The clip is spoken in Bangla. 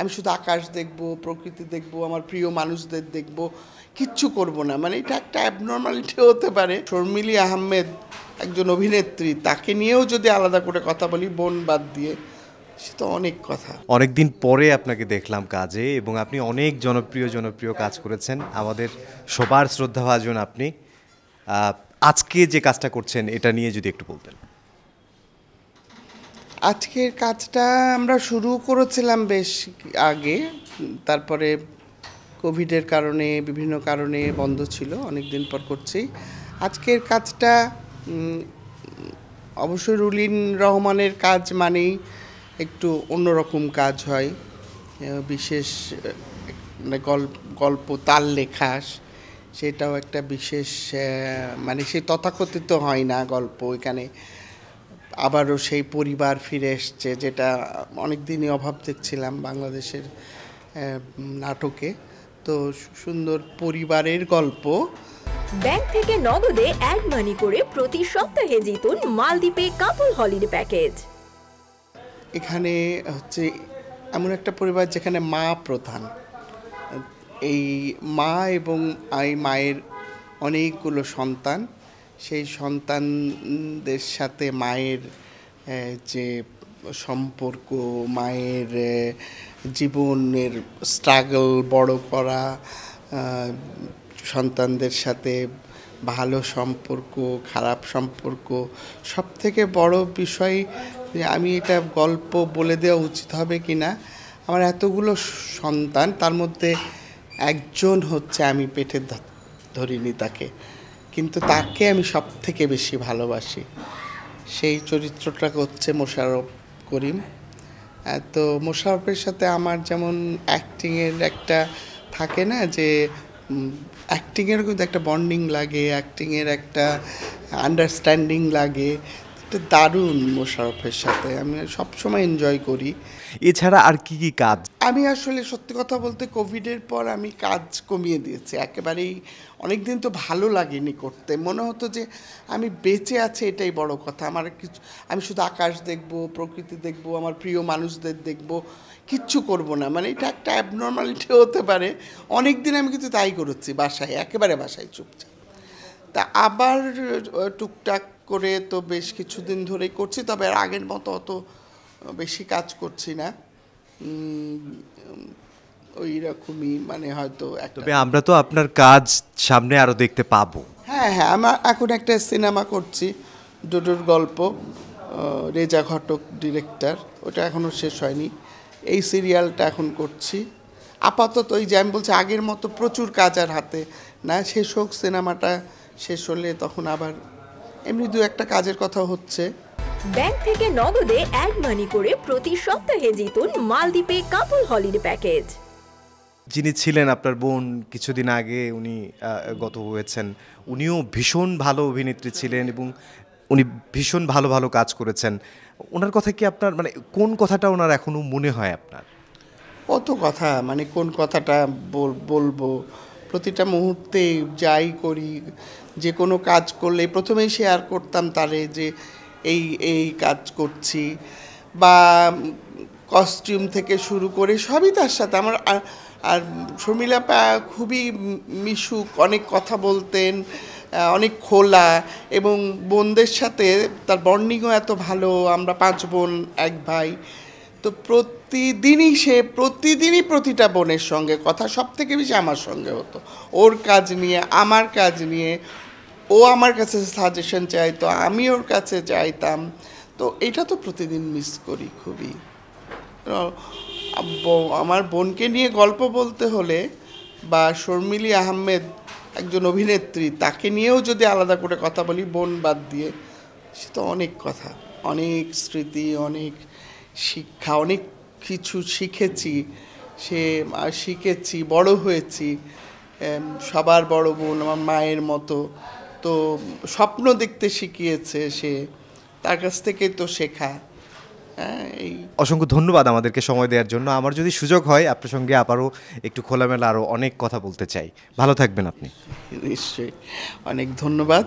আমি শুধু আকাশ দেখব, প্রকৃতি দেখব, আমার প্রিয় মানুষদের দেখব, কিচ্ছু করব না। মানে এটা একটা অ্যাবনর্মালিটি হতে পারে। শর্মিলি আহমেদ একজন অভিনেত্রী, তাকে নিয়েও যদি আলাদা করে কথা বলি, বোন বাদ দিয়ে, সে তো অনেক কথা। অনেকদিন পরে আপনাকে দেখলাম কাজে এবং আপনি অনেক জনপ্রিয় জনপ্রিয় কাজ করেছেন। আমাদের সবার শ্রদ্ধাভাজন আপনি। আজকে যে কাজটা করছেন, এটা নিয়ে যদি একটু বলতেন। আজকের কাজটা আমরা শুরু করেছিলাম বেশ আগে, তারপরে কোভিডের কারণে, বিভিন্ন কারণে বন্ধ ছিল অনেক দিন পর করছি। আজকের কাজটা অবশ্যই রুলিন রহমানের কাজ মানেই একটু অন্যরকম কাজ হয়। বিশেষ মানে গল্প গল্প তার লেখা, সেটাও একটা বিশেষ মানে সে তথাকথিত হয় না গল্প এখানে। আবারও সেই পরিবার ফিরে এসছে যেটা অনেক দিনই অভাব দেখছিলাম বাংলাদেশের নাটকে। তো সুন্দর পরিবারের গল্প। ব্যাংক থেকে নগদে অ্যাড মানি করে প্রতি সপ্তাহে জিতুন মালদ্বীপে কাপল হলিডে প্যাকেজ। এখানে হচ্ছে এমন একটা পরিবার যেখানে মা প্রধান। এই মা এবং এই মায়ের অনেকগুলো সন্তান। সেই সন্তানদের সাথে মায়ের যে সম্পর্ক, মায়ের জীবনের স্ট্রাগল বড় করা সন্তানদের সাথে ভালো সম্পর্ক, খারাপ সম্পর্ক সব থেকে বড় বিষয় যে আমি এটা গল্প বলে দেওয়া উচিত হবে কি না, আমার এতগুলো সন্তান, তার মধ্যে একজন হচ্ছে আমি পেটে ধরিনি তাকে। কিন্তু তাকে আমি সব থেকে বেশি ভালোবাসি। সেই চরিত্রটা হচ্ছে মোশারফ করিম। তো মোশারফের সাথে আমার যেমন অ্যাক্টিংয়ের একটা থাকে না যে অ্যাক্টিংয়ের কিন্তু একটা বন্ডিং লাগে অ্যাক্টিংয়ের একটা আন্ডারস্ট্যান্ডিং লাগে। দারুণ মোশারফের সাথে আমি সবসময় এনজয় করি। এছাড়া আর কি কি কাজ? আমি আসলে সত্যি কথা বলতে কোভিডের পর আমি কাজ কমিয়ে দিয়েছি। একেবারেই অনেক দিন তো ভালো লাগেনি করতে। মনে হতো যে আমি বেঁচে আছি এটাই বড় কথা। আমার কিছু আমি শুধু আকাশ দেখব প্রকৃতি দেখব আমার প্রিয় মানুষদের দেখব কিচ্ছু করব না। মানে এটা একটা অ্যাবনর্মালিটি হতে পারে। অনেক দিন আমি কিন্তু তাই করেছি বাসায় একেবারে বাসায় চুপচাপ। তা আবার টুকটাক করে তো বেশ কিছুদিন ধরেই করছি তবে আগের মতো অত বেশি কাজ করছি না। ওই রকমই মানে হয়তো একটা তবে আমরা তো আপনার কাজ সামনে আরও দেখতে পাবো। হ্যাঁ হ্যাঁ আমার এখন একটা সিনেমা করছি ডোডোর গল্প রেজা ঘটক ডিরেক্টর ওটা এখনও শেষ হয়নি। এই সিরিয়ালটা এখন করছি। আপাতত ওই যে আমি বলছি আগের মতো প্রচুর কাজ আর হাতে না শেষ হোক সিনেমাটা শেষ হলে তখন আবার এমনি দু একটা কাজের কথা হচ্ছে। ব্যাংক থেকে নগদে অ্যাড মানি করে প্রতি সপ্তাহে জিতুন মালদ্বীপে কাপল হলিডে প্যাকেজ। যিনি ছিলেন আপনার বোন কিছুদিন আগে উনি গত হয়েছেন। উনিও ভীষণ ভালো অভিনেত্রী ছিলেন এবং উনি ভীষণ ভালো ভালো কাজ করেছেন। ওনার কথা কি আপনার মানে কোন কথাটা ওনার এখনও মনে হয় আপনার? কত কথা মানে কোন কথাটা বল- বলব? প্রতিটা মুহূর্তে যাই করি, যে কোনো কাজ করলে প্রথমেই শেয়ার করতাম তারে যে এই এই কাজ করছি বা কস্টিউম থেকে শুরু করে সবই তার সাথে। আমার আর- শর্মিলা খুবই মিশুক, অনেক কথা বলতেন অনেক খোলা এবং বোনদের সাথে তার বন্ডিংও এত ভালো। আমরা পাঁচ বোন, এক ভাই। তো প্রতিদিনই সে, প্রতিদিনই প্রতিটা বোনের সঙ্গে কথা সব থেকে বেশি আমার সঙ্গে হতো। ওর কাজ নিয়ে, আমার কাজ নিয়ে, ও আমার কাছে সাজেশন চাইতো আমি ওর কাছে চাইতাম তো এটা তো প্রতিদিন মিস করি খুবই। আমার বোনকে নিয়ে গল্প বলতে হলে বা শর্মিলি আহমেদ একজন অভিনেত্রী, তাকে নিয়েও যদি আলাদা করে কথা বলি, বোন বাদ দিয়ে, সে তো অনেক কথা, অনেক স্মৃতি, অনেক শিক্ষা অনেক কিছু শিখেছি। সে শিখেছি বড় হয়েছি। সবার বড় বোন আমার মায়ের মতো। তো স্বপ্ন দেখতে শিখিয়েছে সে। তার কাছ থেকে তো শেখা। হ্যাঁ এই অসংখ্য ধন্যবাদ আমাদেরকে সময় দেওয়ার জন্য। আমার যদি সুযোগ হয় আপনার সঙ্গে আবারও একটু খোলামেলা আরও অনেক কথা বলতে চাই। ভালো থাকবেন আপনি। নিশ্চয়ই। অনেক ধন্যবাদ।